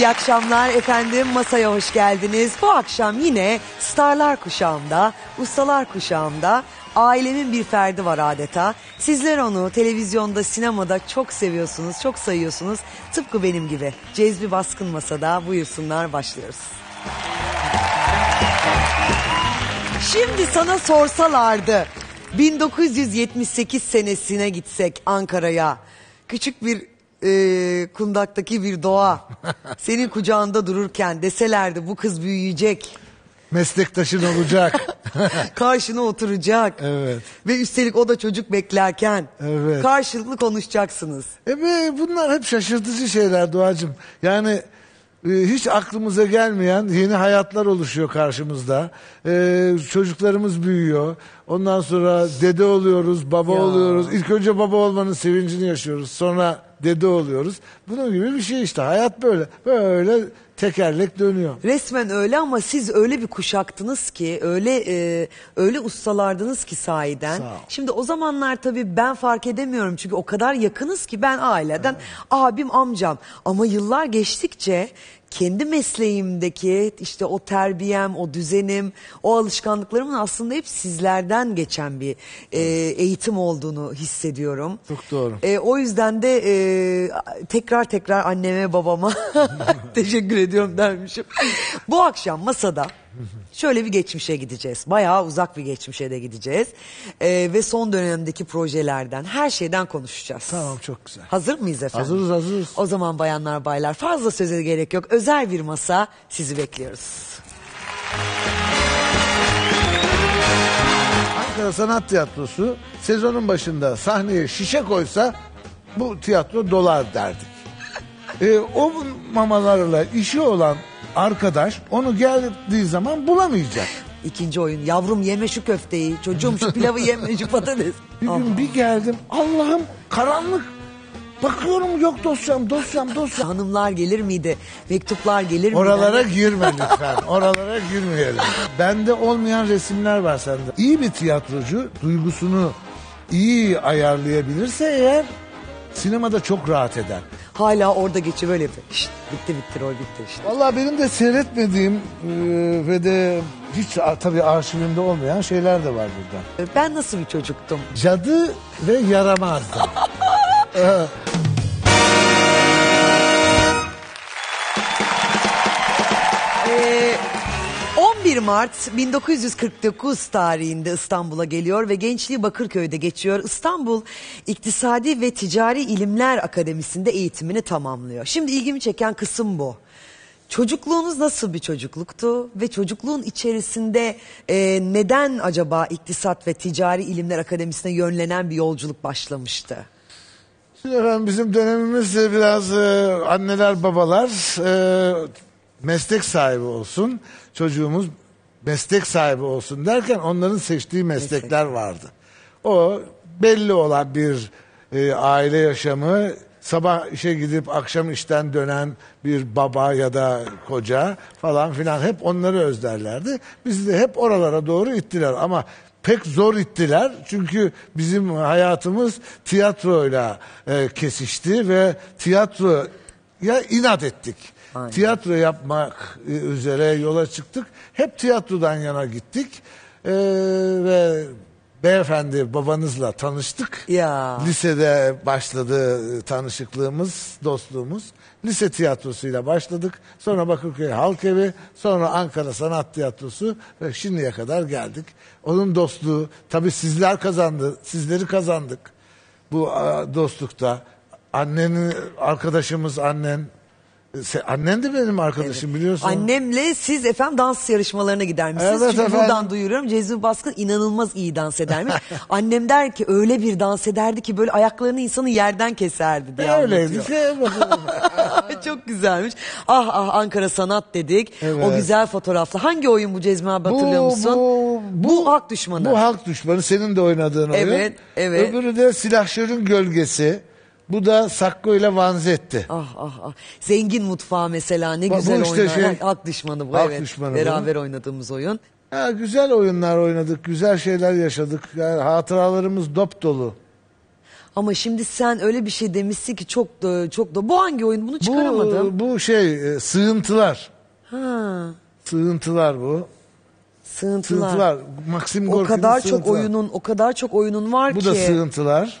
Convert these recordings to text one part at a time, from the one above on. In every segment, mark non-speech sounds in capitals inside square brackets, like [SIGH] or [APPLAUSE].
İyi akşamlar efendim masaya hoş geldiniz. Bu akşam yine starlar kuşağımda, ustalar kuşağımda ailemin bir ferdi var adeta. Sizler onu televizyonda, sinemada çok seviyorsunuz, çok sayıyorsunuz. Tıpkı benim gibi. Cezbi Baskın Masa'da buyursunlar başlıyoruz. Şimdi sana sorsalardı 1978 senesine gitsek Ankara'ya küçük bir e, kundaktaki bir doğa [LAUGHS] senin kucağında dururken deselerdi bu kız büyüyecek Meslektaşın olacak. [LAUGHS] karşına oturacak Evet. ve üstelik o da çocuk beklerken Evet. karşılıklı konuşacaksınız. e be, bunlar hep şaşırtıcı şeyler Doğacığım. Yani e, hiç aklımıza gelmeyen yeni hayatlar oluşuyor karşımızda. E, çocuklarımız büyüyor. Ondan sonra dede oluyoruz, baba Ya. oluyoruz. İlk önce baba olmanın sevincini yaşıyoruz. Sonra dede oluyoruz. Bunun gibi bir şey işte. Hayat böyle. Böyle tekerlek dönüyor. Resmen öyle ama siz öyle bir kuşaktınız ki öyle e, öyle ustalardınız ki sahiden. Sağ ol. Şimdi o zamanlar tabii ben fark edemiyorum çünkü o kadar yakınız ki ben aileden abim amcam ama yıllar geçtikçe kendi mesleğimdeki işte o terbiyem, o düzenim, o alışkanlıklarımın aslında hep sizlerden geçen bir e, eğitim olduğunu hissediyorum. Çok doğru. E, o yüzden de e, tekrar tekrar anneme babama [LAUGHS] teşekkür ediyorum dermişim. Bu akşam masada şöyle bir geçmişe gideceğiz. Bayağı uzak bir geçmişe de gideceğiz. E, ve son dönemdeki projelerden her şeyden konuşacağız. Tamam çok güzel. Hazır mıyız efendim? Hazırız hazırız. O zaman bayanlar baylar fazla söze gerek yok. Özel bir masa sizi bekliyoruz. Ankara Sanat Tiyatrosu sezonun başında sahneye şişe koysa bu tiyatro dolar derdik. [LAUGHS] Ee, o mamalarla işi olan arkadaş onu geldiği zaman bulamayacak. İkinci oyun yavrum yeme şu köfteyi çocuğum şu pilavı yeme şu patates. Bir gün bir geldim Allah'ım karanlık. Bakıyorum yok dosyam dosyam dosyam. Hanımlar gelir miydi? Mektuplar gelir miydi? Oralara girme lütfen. Oralara girmeyelim. Bende olmayan resimler var sende. İyi bir tiyatrocu duygusunu iyi ayarlayabilirse eğer sinemada çok rahat eder. Hala orada geçiyor böyle yapıyor. Şşt, bitti bitti rol bitti işte. Vallahi benim de seyretmediğim e, ve de hiç a- tabii arşivimde olmayan şeyler de var burada. Ben nasıl bir çocuktum? Cadı ve yaramazdı. Ee, [LAUGHS] Ee, 11 Mart 1949 tarihinde İstanbul'a geliyor ve gençliği Bakırköy'de geçiyor. İstanbul İktisadi ve Ticari İlimler Akademisi'nde eğitimini tamamlıyor. Şimdi ilgimi çeken kısım bu. Çocukluğunuz nasıl bir çocukluktu ve çocukluğun içerisinde e, neden acaba İktisat ve Ticari İlimler Akademisi'ne yönlenen bir yolculuk başlamıştı? Şimdi efendim bizim dönemimiz biraz e, anneler babalar e, meslek sahibi olsun. Çocuğumuz meslek sahibi olsun derken onların seçtiği meslekler vardı. O belli olan bir e, aile yaşamı sabah işe gidip akşam işten dönen bir baba ya da koca falan filan hep onları özlerlerdi. Bizi de hep oralara doğru ittiler ama pek zor ittiler çünkü bizim hayatımız tiyatroyla e, kesişti ve tiyatro ya inat ettik. Aynen. Tiyatro yapmak e, üzere yola çıktık. Hep tiyatrodan yana gittik. E, ve beyefendi babanızla tanıştık. Ya. Lisede başladı tanışıklığımız, dostluğumuz. Lise tiyatrosuyla başladık. Sonra Bakırköy Halk Evi, sonra Ankara Sanat Tiyatrosu ve şimdiye kadar geldik. Onun dostluğu, tabii sizler kazandı, sizleri kazandık bu dostlukta. Annenin, arkadaşımız annen, Se- annen de benim arkadaşım biliyorsun. Annemle siz efendim dans yarışmalarına gidermişsiniz. Evet Çünkü efendim. buradan duyuruyorum. Cezmi Baskın inanılmaz iyi dans edermiş. [LAUGHS] Annem der ki öyle bir dans ederdi ki böyle ayaklarını insanın yerden keserdi diye Öyleydi. [LAUGHS] Çok güzelmiş. Ah ah Ankara Sanat dedik. Evet. O güzel fotoğrafla. Hangi oyun bu Cezmi abi hatırlıyor musun? Bu, Bu halk düşmanı. Bu halk düşmanı senin de oynadığın oyun. Evet, evet. Öbürü de silahşörün gölgesi. Bu da Sakko ile Vanzetti. Ah ah ah. Zengin mutfağı mesela ne Bak, bu güzel işte oynar. şey- halk düşmanı bu Halk evet. düşmanı bu. Beraber oynadığımız oyun. Ha, güzel oyunlar oynadık, güzel şeyler yaşadık. Yani hatıralarımız dop dolu. Ama şimdi sen öyle bir şey demişsin ki çok da çok da bu hangi oyun bunu çıkaramadım. Bu, bu şey e, sığıntılar. ha. Sığıntılar bu. Sığıntılar. Sığıntılar. Maxim O Gorki'nin kadar çok Sığıntılar. oyunun o kadar çok oyunun var Bu ki. da sığıntılar.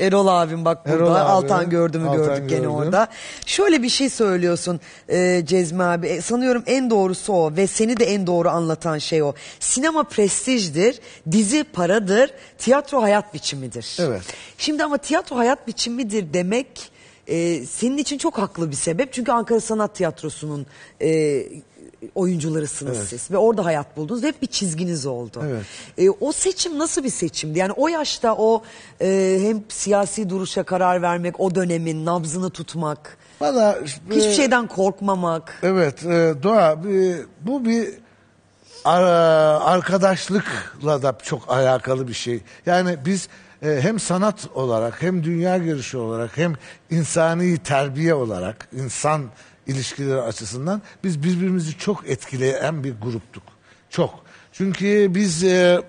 Erol abim bak burada Erol abi, Altan gördüğümü Altan gördük gene gördüm. orada. Şöyle bir şey söylüyorsun e, Cezmi abi. E, sanıyorum en doğrusu o ve seni de en doğru anlatan şey o. Sinema prestijdir, dizi paradır, tiyatro hayat biçimidir. Evet. Şimdi ama tiyatro hayat biçimidir demek e, senin için çok haklı bir sebep. Çünkü Ankara Sanat Tiyatrosu'nun e, oyuncularısınız Evet. siz ve orada hayat buldunuz ve hep bir çizginiz oldu. Evet. E, o seçim nasıl bir seçimdi? Yani o yaşta o e, hem siyasi duruşa karar vermek, o dönemin nabzını tutmak, Valla hiçbir e, şeyden korkmamak. Evet e, Doğa bir- bu bir arkadaşlıkla da çok alakalı bir şey. Yani biz e, hem sanat olarak hem dünya görüşü olarak hem insani terbiye olarak insan ilişkileri açısından biz birbirimizi çok etkileyen bir gruptuk. Çok. Çünkü biz e,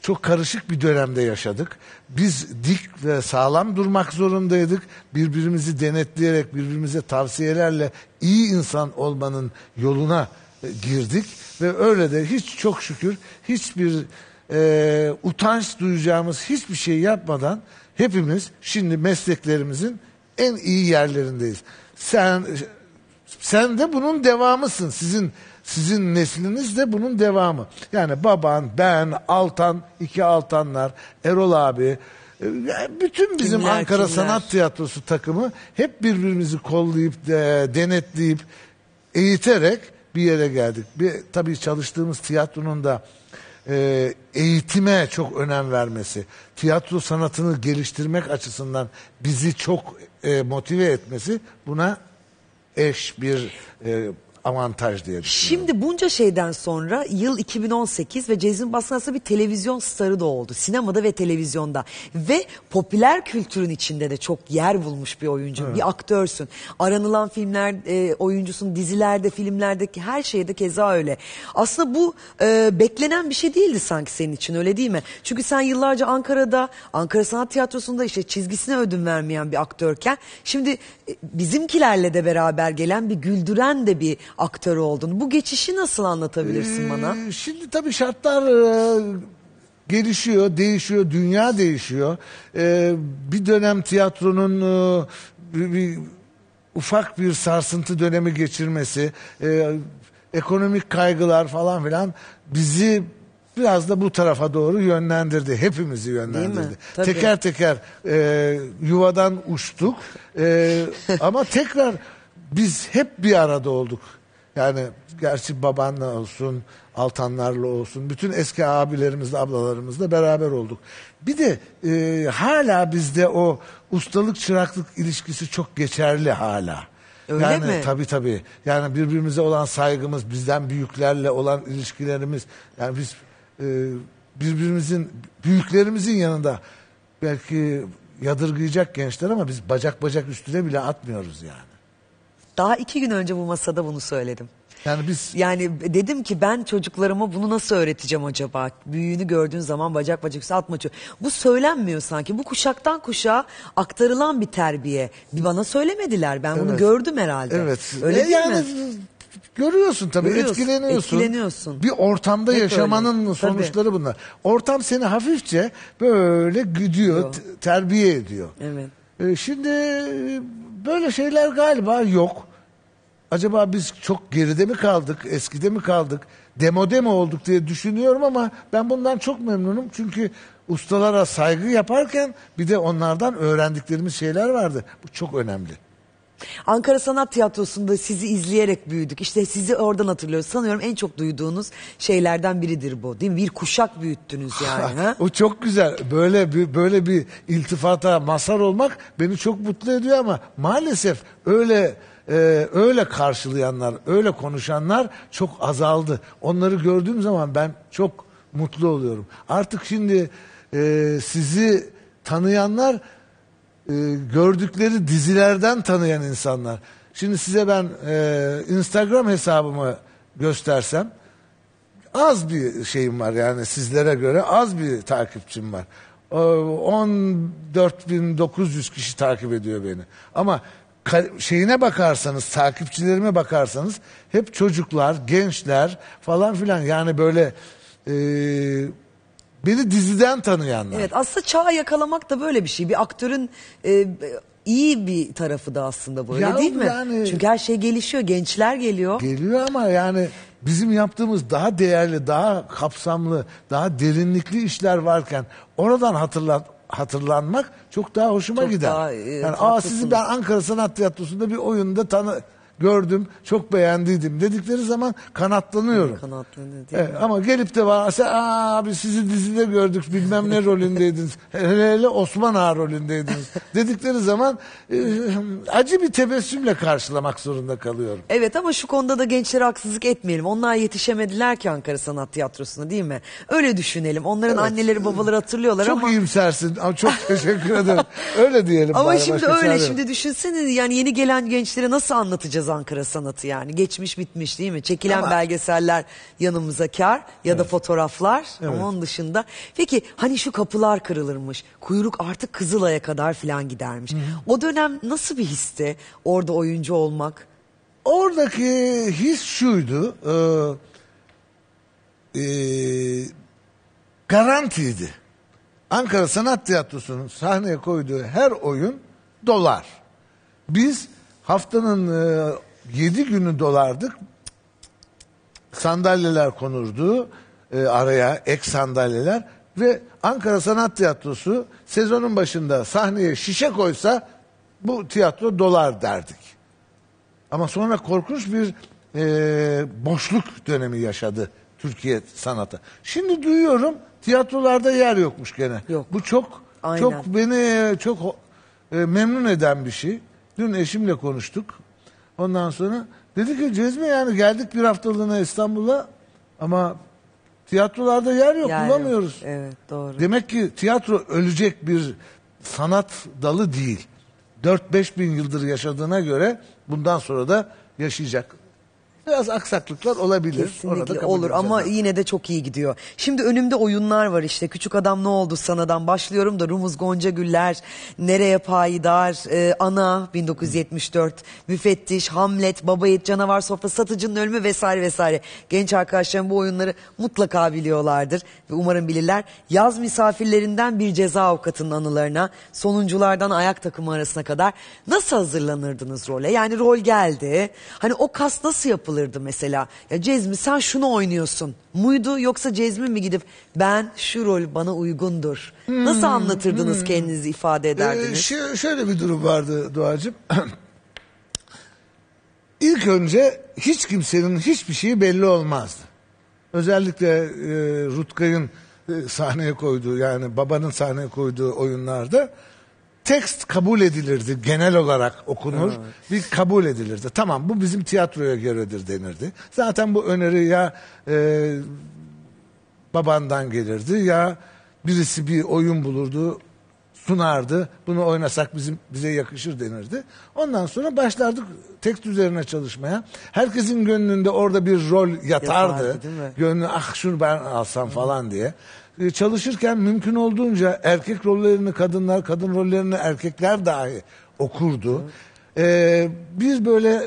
çok karışık bir dönemde yaşadık. Biz dik ve sağlam durmak zorundaydık. Birbirimizi denetleyerek, birbirimize tavsiyelerle iyi insan olmanın yoluna e, girdik. Ve öyle de hiç çok şükür hiçbir e, utanç duyacağımız hiçbir şey yapmadan hepimiz şimdi mesleklerimizin en iyi yerlerindeyiz. Sen sen de bunun devamısın. Sizin sizin nesliniz de bunun devamı. Yani baban, ben, Altan, iki Altanlar, Erol abi, e, bütün bizim Kimler, Ankara kimler? Sanat Tiyatrosu takımı hep birbirimizi kollayıp de, denetleyip eğiterek bir yere geldik. Bir, tabii çalıştığımız tiyatronun da e, eğitime çok önem vermesi, tiyatro sanatını geliştirmek açısından bizi çok e, motive etmesi buna eş bir e, avantaj diye düşünüyorum. Şimdi bunca şeyden sonra yıl 2018 ve Cezmi Baskınası bir televizyon starı da oldu. Sinemada ve televizyonda. Ve popüler kültürün içinde de çok yer bulmuş bir oyuncu. Bir aktörsün. Aranılan filmler, e, oyuncusun, dizilerde, filmlerdeki her şeyde keza öyle. Aslında bu e, beklenen bir şey değildi sanki senin için öyle değil mi? Çünkü sen yıllarca Ankara'da, Ankara Sanat Tiyatrosu'nda işte çizgisine ödün vermeyen bir aktörken şimdi e, bizimkilerle de beraber gelen bir güldüren de bir aktör oldun. Bu geçişi nasıl anlatabilirsin bana? Ee, Şimdi tabii şartlar e, gelişiyor, değişiyor, dünya değişiyor. Ee, bir dönem tiyatronun e, bir, bir ufak bir sarsıntı dönemi geçirmesi, e, ekonomik kaygılar falan filan bizi biraz da bu tarafa doğru yönlendirdi. Hepimizi yönlendirdi. Teker teker e, yuvadan uçtuk. E, [LAUGHS] ama tekrar biz hep bir arada olduk. Yani gerçi babanla olsun, Altanlarla olsun, bütün eski abilerimizle, ablalarımızla beraber olduk. Bir de e, hala bizde o ustalık çıraklık ilişkisi çok geçerli hala. Öyle yani, mi? Tabii tabii. Yani birbirimize olan saygımız, bizden büyüklerle olan ilişkilerimiz, yani biz e, birbirimizin, büyüklerimizin yanında belki yadırgayacak gençler ama biz bacak bacak üstüne bile atmıyoruz yani. Daha iki gün önce bu masada bunu söyledim. Yani biz Yani dedim ki ben çocuklarıma bunu nasıl öğreteceğim acaba? Büyüğünü gördüğün zaman bacak bacak üstü atma çocuğu. Bu söylenmiyor sanki. Bu kuşaktan kuşağa aktarılan bir terbiye. Bir bana söylemediler. Ben bunu Evet. gördüm herhalde. Evet. Öyle E değil yani mi? Görüyorsun tabii Görüyorsun, etkileniyorsun. etkileniyorsun. Bir ortamda Hep yaşamanın öyle, sonuçları bunlar. Ortam seni hafifçe böyle güdüyor, t- terbiye ediyor. Evet. E, şimdi e, böyle şeyler galiba yok. Acaba biz çok geride mi kaldık, eskide mi kaldık, demode mi olduk diye düşünüyorum ama ben bundan çok memnunum. Çünkü ustalara saygı yaparken bir de onlardan öğrendiklerimiz şeyler vardı. Bu çok önemli. Ankara Sanat Tiyatrosu'nda sizi izleyerek büyüdük. İşte sizi oradan hatırlıyoruz. Sanıyorum en çok duyduğunuz şeylerden biridir bu. Değil mi? Bir kuşak büyüttünüz [LAUGHS] yani. ha? O çok güzel. Böyle bir böyle bir iltifata mazhar olmak beni çok mutlu ediyor ama maalesef öyle e, öyle karşılayanlar, öyle konuşanlar çok azaldı. Onları gördüğüm zaman ben çok mutlu oluyorum. Artık şimdi e, sizi tanıyanlar e, gördükleri dizilerden tanıyan insanlar. Şimdi size ben e, Instagram hesabımı göstersem az bir şeyim var yani sizlere göre az bir takipçim var. Ee, 14.900 kişi takip ediyor beni. Ama şeyine bakarsanız, takipçilerime bakarsanız hep çocuklar, gençler falan filan. Yani böyle e, beni diziden tanıyanlar. Evet aslında çağı yakalamak da böyle bir şey. Bir aktörün e, iyi bir tarafı da aslında böyle Ya değil mi? yani- Çünkü her şey gelişiyor. Gençler geliyor. Geliyor ama yani bizim yaptığımız daha değerli, daha kapsamlı, daha derinlikli işler varken oradan hatırlat hatırlanmak çok daha hoşuma Çok gider. daha, e, yani aa sizi ben Ankara Sanat Tiyatrosu'nda bir oyunda tanı gördüm, çok beğendiydim dedikleri zaman kanatlanıyorum. Kanatlanıyor değil mi? Evet, ama gelip de bana sen "Aa, abi sizi dizide gördük bilmem ne rolündeydiniz. [LAUGHS] hele hele Osman Ağa rolündeydiniz [LAUGHS] dedikleri zaman e, acı bir tebessümle karşılamak zorunda kalıyorum. Evet ama şu konuda da gençlere haksızlık etmeyelim. Onlar yetişemediler ki Ankara Sanat Tiyatrosu'na değil mi? Öyle düşünelim. Onların anneleri babaları hatırlıyorlar Çok ama... iyimsersin. Ama çok teşekkür ederim. [LAUGHS] Öyle diyelim. Ama şimdi öyle şimdi düşünsene yani yeni gelen gençlere nasıl anlatacağız Ankara sanatı yani geçmiş bitmiş değil mi? Çekilen Ama- belgeseller yanımıza kar ya da fotoğraflar ama onun dışında. Peki hani şu kapılar kırılırmış kuyruk artık Kızılay'a kadar filan gidermiş. O dönem nasıl bir histi orada oyuncu olmak? Oradaki his şuydu. E, e, garantiydi. Ankara Sanat Tiyatrosu'nun sahneye koyduğu her oyun dolar. Biz haftanın e, yedi günü dolardık. Sandalyeler konurdu e, araya ek sandalyeler ve Ankara Sanat Tiyatrosu sezonun başında sahneye şişe koysa bu tiyatro dolar derdik. Ama sonra korkunç bir e, boşluk dönemi yaşadı Türkiye sanatı. Şimdi duyuyorum tiyatrolarda yer yokmuş gene. Yok. Bu çok Aynen. çok beni çok e, memnun eden bir şey. Dün eşimle konuştuk. Ondan sonra dedi ki Cezmi yani geldik bir haftalığına İstanbul'a ama tiyatrolarda yer yok yok. bulamıyoruz. Evet doğru. Demek ki tiyatro ölecek bir sanat dalı değil. 4-5 bin yıldır yaşadığına göre bundan sonra da yaşayacak. Biraz aksaklıklar olabilir. Kesinlikle kabul olur edeceğiz ama artık. yine de çok iyi gidiyor. Şimdi önümde oyunlar var işte. Küçük Adam Ne Oldu Sana'dan başlıyorum da Rumuz Gonca Güller, Nereye Payidar, e, Ana 1974, Müfettiş, Hamlet, Baba Yiğit Canavar Sofrası, Satıcının Ölümü vesaire vesaire. Genç arkadaşlarım bu oyunları mutlaka biliyorlardır ve umarım bilirler. Yaz misafirlerinden bir ceza avukatının anılarına, sonunculardan ayak takımı arasına kadar nasıl hazırlanırdınız role? Yani rol geldi. Hani o kas nasıl yapılırdı mesela? Ya Cezmi sen şunu oynuyorsun. Muydu yoksa Cezmi mi gidip ben şu rol bana uygundur. Nasıl anlatırdınız kendinizi ifade Ee, ederdiniz? şö- şöyle bir durum vardı Doğacığım. [CLEARS THROAT] İlk önce hiç kimsenin hiçbir şeyi belli olmazdı. Özellikle e, Rutkay'ın e, sahneye koyduğu yani babanın sahneye koyduğu oyunlarda tekst kabul edilirdi genel olarak okunur bir kabul edilirdi. Tamam bu bizim tiyatroya göredir denirdi. Zaten bu öneri ya e, babandan gelirdi ya birisi bir oyun bulurdu sunardı. Bunu oynasak bizim bize yakışır denirdi. Ondan sonra başlardık tekst üzerine çalışmaya. Herkesin gönlünde orada bir rol yatardı. Yatardı? Gönlü ah şunu ben alsam falan diye. Ee, Çalışırken mümkün olduğunca erkek rollerini kadınlar, kadın rollerini erkekler dahi okurdu. Ee, biz böyle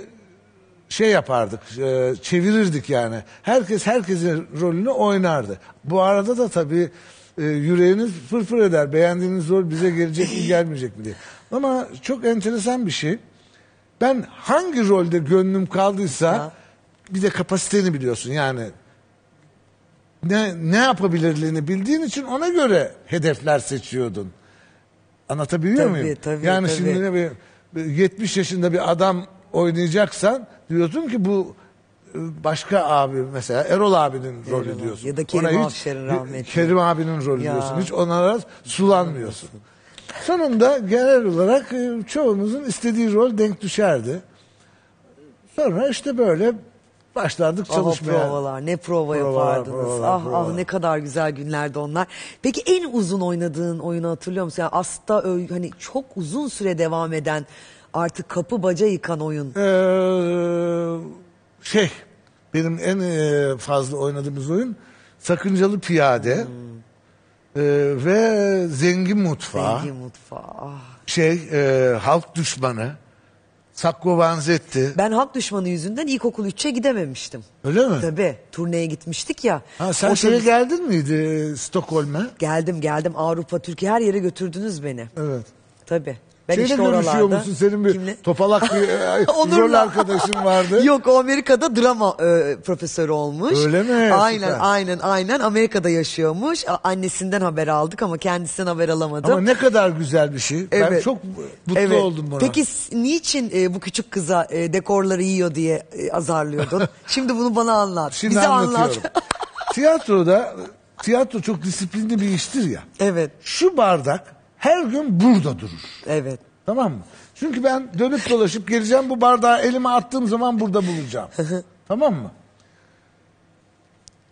şey yapardık, e, çevirirdik yani. Herkes herkesin rolünü oynardı. Bu arada da tabii e, yüreğiniz fırfır eder. Beğendiğiniz rol bize gelecek mi gelmeyecek mi diye. Ama çok enteresan bir şey. Ben hangi rolde gönlüm kaldıysa Ya. bir de kapasiteni biliyorsun yani ne ne yapabilirliğini bildiğin için ona göre hedefler seçiyordun. Anlatabiliyor Tabii, muyum? tabii, yani tabii. şimdi ne bir, bir 70 yaşında bir adam oynayacaksan diyorsun ki bu e, başka abi mesela Erol abinin rolü abi. diyorsun. Ya da Kerim Ona hiç- rahmetli. Kerim abinin rolü Ya. diyorsun. Hiç onlara sulanmıyorsun. Sonunda genel olarak e, çoğumuzun istediği rol denk düşerdi. Sonra işte böyle başlardık Ah çalışmaya. provalar ne prova Provalar, yapardınız. provalar, ah ah provalar. ne kadar güzel günlerdi onlar. Peki en uzun oynadığın oyunu hatırlıyor musun? Yani Asta hani çok uzun süre devam eden artık kapı baca yıkan oyun. Ee, şey benim en e, fazla oynadığımız oyun Sakıncalı Piyade. Ee, ve zengin mutfağı, Zengin mutfağı. Ah. şey e, halk düşmanı, Sacco Vanzetti. Ben halk düşmanı yüzünden ilkokul 3'e gidememiştim. Öyle mi? Tabii. Turneye gitmiştik ya. Ha, sen O şeye geldin miydi Stockholm'a? Geldim geldim Avrupa, Türkiye her yere götürdünüz beni. Evet. Tabii. Ben Şeyle işte görüşüyor oralarda. musun? Senin bir Kimle? topalak bir [LAUGHS] e, rol arkadaşın vardı. [LAUGHS] Yok o Amerika'da drama e, profesörü olmuş. Öyle mi? Aynen Süper. aynen aynen Amerika'da yaşıyormuş. A- Annesinden haber aldık ama kendisinden haber alamadım. Ama ne kadar güzel bir şey. Ben Evet. çok mutlu Evet. oldum buna. Peki s- niçin e, bu küçük kıza e, dekorları yiyor diye e, azarlıyordun? [LAUGHS] Şimdi bunu bana anlat. Şimdi Bize anlatıyorum. anlat. Tiyatroda tiyatro çok disiplinli bir iştir ya. evet. Şu bardak her gün burada durur. Evet. Tamam mı? Çünkü ben dönüp dolaşıp geleceğim bu bardağı elime attığım zaman burada bulacağım. tamam mı?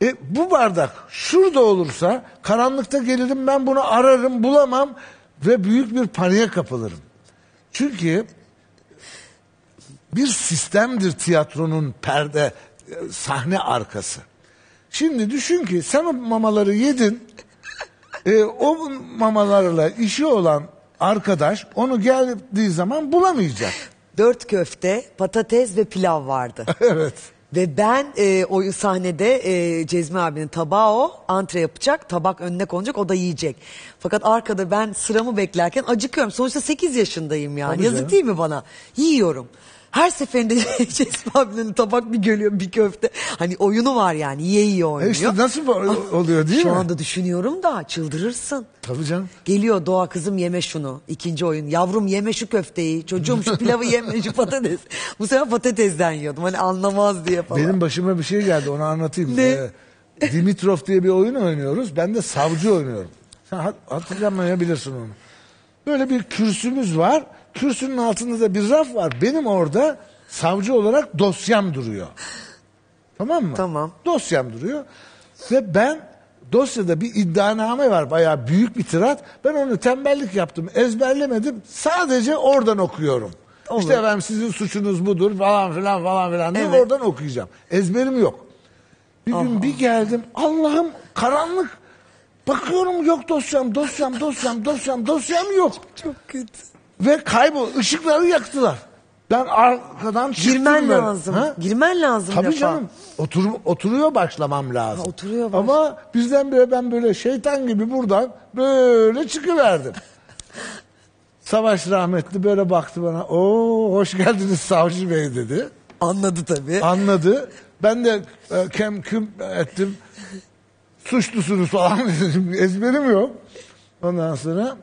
E, bu bardak şurada olursa karanlıkta gelirim ben bunu ararım bulamam ve büyük bir paniğe kapılırım. Çünkü bir sistemdir tiyatronun perde e, sahne arkası. Şimdi düşün ki sen o mamaları yedin. E, o mamalarla işi olan arkadaş onu geldiği zaman bulamayacak. Dört köfte, patates ve pilav vardı. [LAUGHS] evet. Ve ben e, o sahnede e, Cezmi abinin tabağı o. Antre yapacak. Tabak önüne konacak. O da yiyecek. Fakat arkada ben sıramı beklerken acıkıyorum. Sonuçta 8 yaşındayım yani. Tabii Yazık canım. değil mi bana? Yiyorum. Her seferinde [LAUGHS] Cezmi abinin tabak bir geliyor bir köfte. Hani oyunu var yani. Yiye yiye E oynuyor. işte nasıl oluyor değil Şu mi? anda düşünüyorum da çıldırırsın. Tabii canım. Geliyor Doğa kızım yeme şunu. İkinci oyun. Yavrum yeme şu köfteyi. Çocuğum şu pilavı yeme şu patates. [LAUGHS] Bu sefer patatesden yiyordum. Hani anlamaz diye falan. Benim başıma bir şey geldi onu anlatayım. Ne? Ee, Dimitrov diye bir oyun oynuyoruz. Ben de savcı oynuyorum. Sen hat- hatırlamayabilirsin onu. Böyle bir kürsümüz var. Kürsünün altında da bir raf var. Benim orada savcı olarak dosyam duruyor. Tamam mı? Tamam. Dosyam duruyor. Ve ben dosyada bir iddianame var. Bayağı büyük bir tirat. Ben onu tembellik yaptım. Ezberlemedim. Sadece oradan okuyorum. Olur. İşte efendim sizin suçunuz budur falan filan falan filan Evet. oradan okuyacağım. Ezberim yok. Bir gün bir geldim. Allah'ım karanlık. Bakıyorum yok dosyam, dosyam, dosyam, dosyam, dosyam yok. Çok kötü. Ve kaybol. Işıkları yaktılar. Ben arkadan çıktım Girmen böyle. lazım. Ha? Girmen lazım Tabii lafa. canım. Otur, oturuyor başlamam lazım. Ha, oturuyor baş- Ama bizdenbire ben böyle şeytan gibi buradan böyle çıkıverdim. [LAUGHS] Savaş rahmetli böyle baktı bana. Oo hoş geldiniz savcı bey dedi. Anladı tabii. Anladı. Ben de e, kem küm ettim. Suçlusunuz falan [LAUGHS] dedim. Ezberim yok. Ondan sonra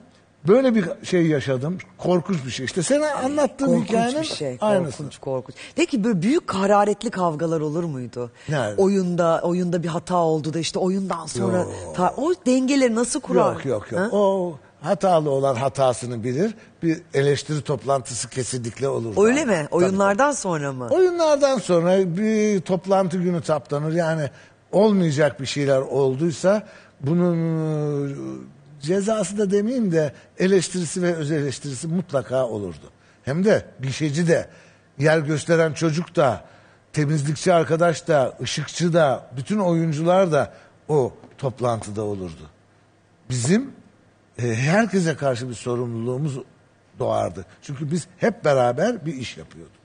böyle bir şey yaşadım. Korkunç bir şey. İşte sana anlattığım Korkunç hikayenin bir şey. aynısı. Korkunç korkunç. Peki böyle büyük hararetli kavgalar olur muydu? Nerede? Oyunda oyunda bir hata oldu da işte oyundan sonra ta- o dengeleri nasıl kurar? Yok yok yok. Ha? O hatalı olan hatasını bilir. Bir eleştiri toplantısı kesinlikle olur. Öyle mi? Oyunlardan sonra mı? Oyunlardan sonra bir toplantı günü taplanır. Yani olmayacak bir şeyler olduysa bunun cezası da demeyeyim de eleştirisi ve öz eleştirisi mutlaka olurdu. Hem de gişeci de yer gösteren çocuk da temizlikçi arkadaş da ışıkçı da bütün oyuncular da o toplantıda olurdu. Bizim e, herkese karşı bir sorumluluğumuz doğardı. Çünkü biz hep beraber bir iş yapıyorduk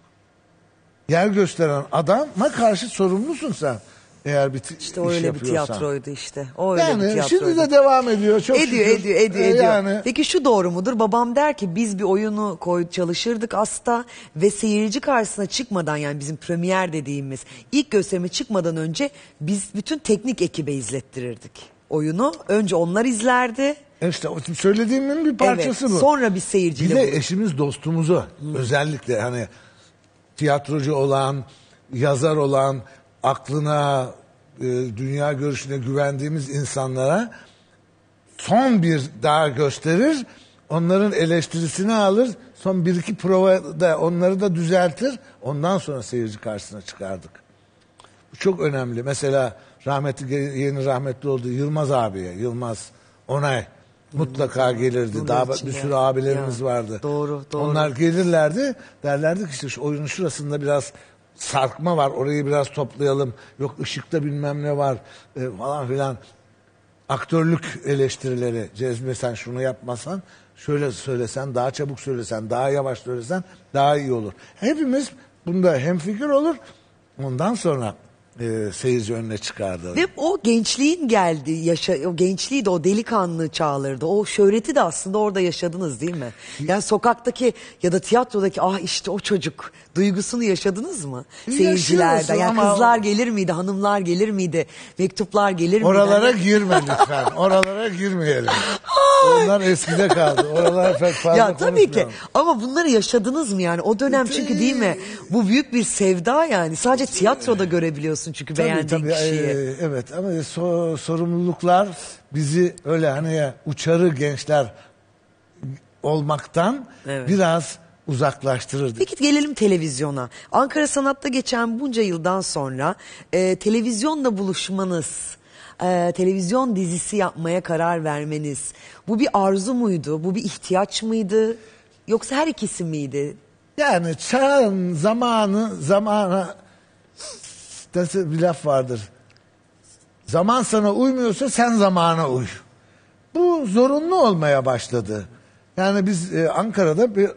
yer gösteren adama karşı sorumlusun sen. Eğer bir ti- İşte iş öyle bir yapıyorsan. tiyatroydu işte. O öyle bir Yani tiyatroydu. şimdi de devam ediyor. Çok ediyor, şükür. ediyor, ediyor, Ee, ediyor. Yani Peki şu doğru mudur? Babam der ki biz bir oyunu koy çalışırdık hasta ve seyirci karşısına çıkmadan yani bizim premier dediğimiz ilk gösterime çıkmadan önce biz bütün teknik ekibe izlettirirdik oyunu. Önce onlar izlerdi. işte o söylediğimin bir parçası evet, bu. Sonra biz Bir seyirciyle de eşimiz dostumuzu özellikle hani tiyatrocu olan, yazar olan, aklına, e, dünya görüşüne güvendiğimiz insanlara son bir daha gösterir. Onların eleştirisini alır. Son bir iki provada onları da düzeltir. Ondan sonra seyirci karşısına çıkardık. Bu çok önemli. Mesela rahmetli yeni rahmetli oldu Yılmaz abiye, Yılmaz Onay mutlaka gelirdi. Daha içinde. bir sürü abilerimiz Ya, vardı. doğru, doğru. Onlar gelirlerdi. Derlerdi ki işte şu oyunun şurasında biraz sarkma var. Orayı biraz toplayalım. Yok ışıkta bilmem ne var e, falan filan. aktörlük eleştirileri Cezmi sen şunu yapmasan şöyle söylesen daha çabuk söylesen daha yavaş söylesen daha iyi olur. Hepimiz bunda hemfikir olur. Ondan sonra e, seyirci önüne çıkardı. Ve o gençliğin geldi, yaşa, o gençliği de o delikanlı çağlardı. O şöhreti de aslında orada yaşadınız değil mi? Yani sokaktaki ya da tiyatrodaki ah işte o çocuk duygusunu yaşadınız mı? Seyircilerde. Yani ama- kızlar gelir miydi, hanımlar gelir miydi, mektuplar gelir miydi? Oralara girme lütfen. Oralara girmeyelim. Onlar eskide kaldı. Oralar pek fazla ya tabii ki konuşmayalım. ama bunları yaşadınız mı yani o dönem çünkü değil mi bu büyük bir sevda yani sadece tiyatroda görebiliyorsun çünkü Tabii, beğendiğin tabii, kişiyi. e, evet ama so- sorumluluklar bizi öyle hani ya uçarı gençler olmaktan Evet. biraz uzaklaştırırdı. Peki gelelim televizyona. Ankara Sanat'ta geçen bunca yıldan sonra e, televizyonla buluşmanız, e, televizyon dizisi yapmaya karar vermeniz bu bir arzu muydu? Bu bir ihtiyaç mıydı? Yoksa her ikisi miydi? Yani çağın zamanı zamana nasıl bir laf vardır. Zaman sana uymuyorsa sen zamana uy. Bu zorunlu olmaya başladı. Yani biz e, Ankara'da bir,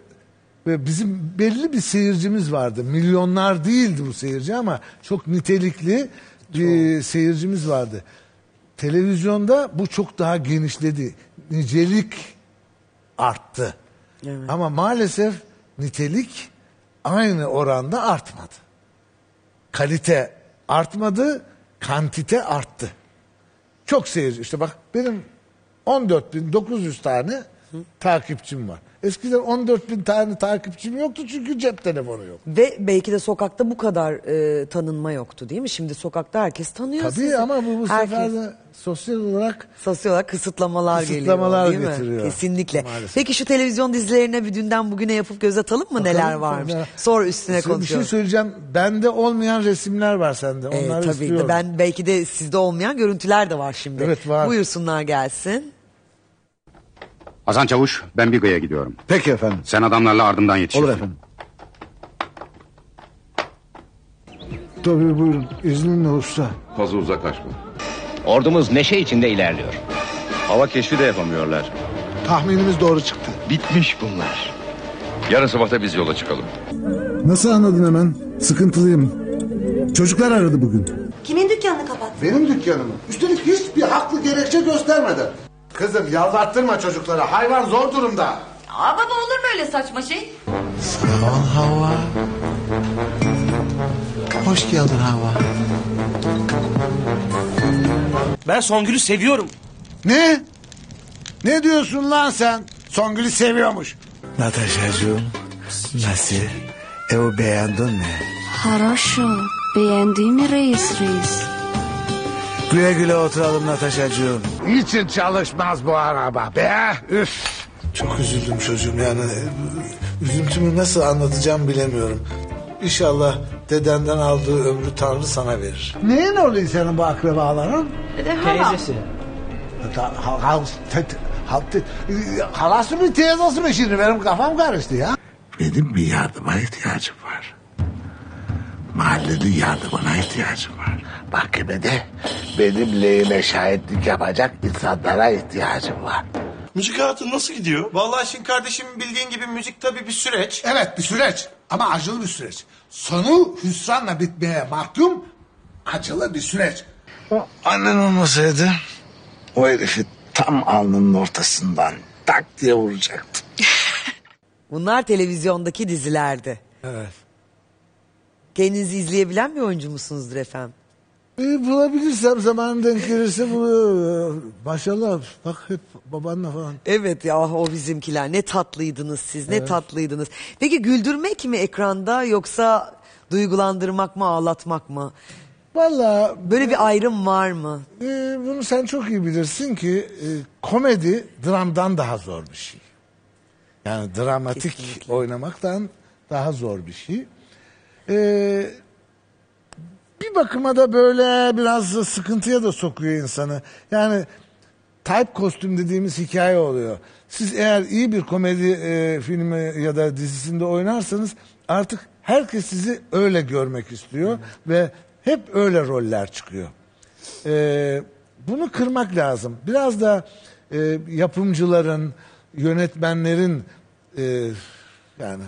ve bizim belli bir seyircimiz vardı. Milyonlar değildi bu seyirci ama çok nitelikli bir seyircimiz vardı. Televizyonda bu çok daha genişledi. Nicelik arttı. Evet. Ama maalesef nitelik aynı oranda artmadı. Kalite artmadı, kantite arttı. Çok seyirci. İşte bak benim 14.900 tane takipçim var. Eskiden 14.000 tane takipçim yoktu çünkü cep telefonu yok. Ve belki de sokakta bu kadar e, tanınma yoktu değil mi? Şimdi sokakta herkes tanıyor Tabii sizi. ama bu, bu Herkes. sefer de sosyal olarak Sosyal olarak kısıtlamalar, Kısıtlamalar geliyor değil getiriyor. mi? Kesinlikle. Maalesef. Peki şu televizyon dizilerine bir dünden bugüne yapıp göz atalım mı neler Bakalım, varmış? sonra- Sonra üstüne bir şey konuşalım. söyleyeceğim. Bende olmayan resimler var sende. Ee, Onları tabii istiyorum. ben belki de sizde olmayan görüntüler de var şimdi. Evet, var. Buyursunlar gelsin. Hasan Çavuş, ben Biga'ya gidiyorum. Peki efendim. Sen adamlarla ardından yetişirsin. Olur efendim. Tabii buyurun. İzninle usta. Fazla uzaklaşma. Ordumuz neşe içinde ilerliyor. Hava keşfi de yapamıyorlar. Tahminimiz doğru çıktı. Bitmiş bunlar. Yarın sabah da biz yola çıkalım. Nasıl anladın hemen? Sıkıntılıyım. Çocuklar aradı bugün. Kimin dükkanını kapattı? Benim dükkanımı. Üstelik hiçbir haklı gerekçe göstermeden. Kızım yalvarttırma çocuklara. Hayvan zor durumda. Aa baba olur mu öyle saçma şey? Aman Hava. Hoş geldin Hava. Ben Songül'ü seviyorum. Ne? Ne diyorsun lan sen? Songül'ü seviyormuş. Natasha'cığım nasıl? Evi beğendin mi? Хорошо. Beğendi mi reis reis? Güle güle oturalım Natasha'cığım. Niçin çalışmaz bu araba be? Üf. Çok üzüldüm çocuğum yani. Üzüntümü nasıl anlatacağım bilemiyorum. İnşallah dedenden aldığı ömrü Tanrı sana verir. Neyin oluyor senin bu akrabaların? Teyzesi. Ha- ha- ha- te- ha- te- Halası mı teyzesi mi şimdi benim kafam karıştı ya. Benim bir yardıma ihtiyacım var. Mahallede yardımına ihtiyacım var. Mahkemede benim lehime şahitlik yapacak insanlara ihtiyacım var. Müzik hayatı nasıl gidiyor? Vallahi şimdi kardeşim bildiğin gibi müzik tabii bir süreç. Evet bir süreç ama acılı bir süreç. Sonu hüsranla bitmeye mahkum acılı bir süreç. Annen olmasaydı o herifi tam alnının ortasından tak diye vuracaktım. [LAUGHS] Bunlar televizyondaki dizilerdi. Evet. Kendinizi izleyebilen bir oyuncu musunuzdur efendim? E, bulabilirsem zaman denk gelirse bu e, maşallah bak hep babanla falan. Evet ya o bizimkiler ne tatlıydınız siz ne tatlıydınız. Peki güldürmek mi ekranda yoksa duygulandırmak mı ağlatmak mı? Valla Böyle bir ayrım var mı? e, bunu sen çok iyi bilirsin ki e, komedi dramdan daha zor bir şey. Yani dramatik oynamaktan daha zor bir şey. E, bir bakıma da böyle biraz sıkıntıya da sokuyor insanı. Yani type kostüm dediğimiz hikaye oluyor. Siz eğer iyi bir komedi e, filmi ya da dizisinde oynarsanız artık herkes sizi öyle görmek istiyor ve hep öyle roller çıkıyor. E, bunu kırmak lazım. Biraz da e, yapımcıların, yönetmenlerin e, yani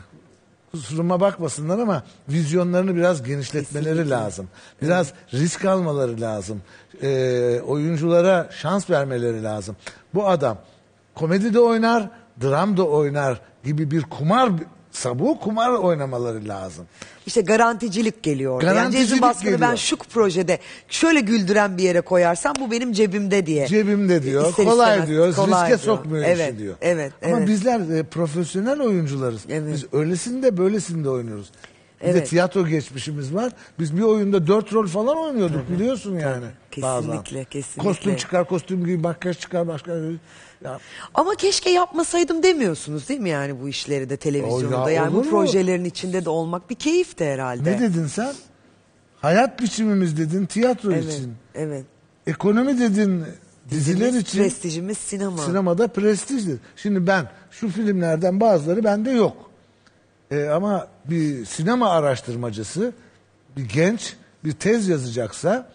kusuruma bakmasınlar ama vizyonlarını biraz genişletmeleri lazım. Biraz risk almaları lazım. E, oyunculara şans vermeleri lazım. Bu adam komedi de oynar, dram da oynar gibi bir kumar sabu kumar oynamaları lazım. İşte garanticilik geliyor. orada. yani Garanticilik Baskın'ı ben geliyor. şu projede şöyle güldüren bir yere koyarsam bu benim cebimde diye. Cebimde diyor, İster kolay istemez, diyor, kolay riske diyor. sokmuyor evet, işi diyor. Evet, Ama evet. bizler e, profesyonel oyuncularız. Evet. Biz öylesinde böylesinde oynuyoruz. Bir de Evet. tiyatro geçmişimiz var. Biz bir oyunda dört rol falan oynuyorduk biliyorsun yani. bazen. Kesinlikle, kesinlikle. Kostüm çıkar, kostüm gibi, makyaj çıkar, başka. Ya, Ama keşke yapmasaydım demiyorsunuz değil mi yani bu işleri de televizyonda? Ya, yani bu mu? projelerin içinde de olmak bir keyifti herhalde. ne dedin sen? Hayat biçimimiz dedin tiyatro Evet, için. evet. Ekonomi dedin diziler Dizimiz, için. Prestijimiz sinema. Sinemada prestijdir. Şimdi ben şu filmlerden bazıları bende yok. Ee, ama bir sinema araştırmacısı, bir genç bir tez yazacaksa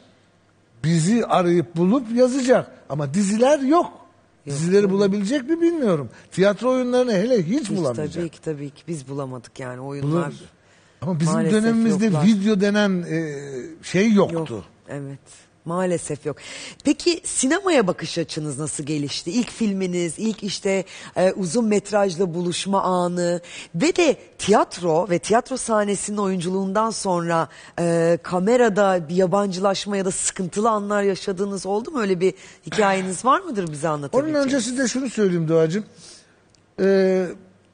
bizi arayıp bulup yazacak. Ama diziler yok. Dizileri bulabilecek mi bilmiyorum. Tiyatro oyunlarını hele hiç, Hiç bulamayacak. tabii ki tabii ki biz bulamadık yani oyunlar. Bulur- Ama bizim Maalesef dönemimizde yoklar. video denen e, şey yoktu. Yok. Evet. Maalesef yok. Peki sinemaya bakış açınız nasıl gelişti? İlk filminiz, ilk işte e, uzun metrajla buluşma anı ve de tiyatro ve tiyatro sahnesinin oyunculuğundan sonra e, kamerada bir yabancılaşma ya da sıkıntılı anlar yaşadığınız oldu mu? Öyle bir hikayeniz var mıdır bize Onun anlatabileceğiniz? öncesi de şunu söyleyeyim Doğacığım. Ee,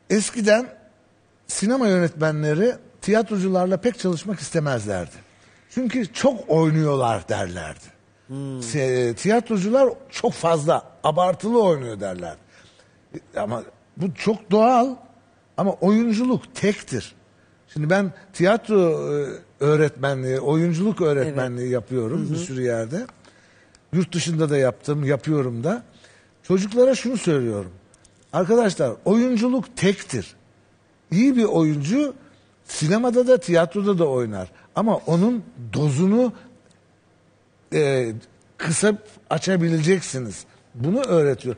eskiden sinema yönetmenleri tiyatrocularla pek çalışmak istemezlerdi. Çünkü çok oynuyorlar derlerdi. Se- Tiyatrocular çok fazla abartılı oynuyor derler. Ama bu çok doğal ama oyunculuk tektir. Şimdi ben tiyatro e, öğretmenliği, oyunculuk öğretmenliği yapıyorum bir sürü yerde. Yurt dışında da yaptım, yapıyorum da. Çocuklara şunu söylüyorum. Arkadaşlar oyunculuk tektir. İyi bir oyuncu sinemada da tiyatroda da oynar. Ama onun dozunu e, kısıp açabileceksiniz. Bunu öğretiyor.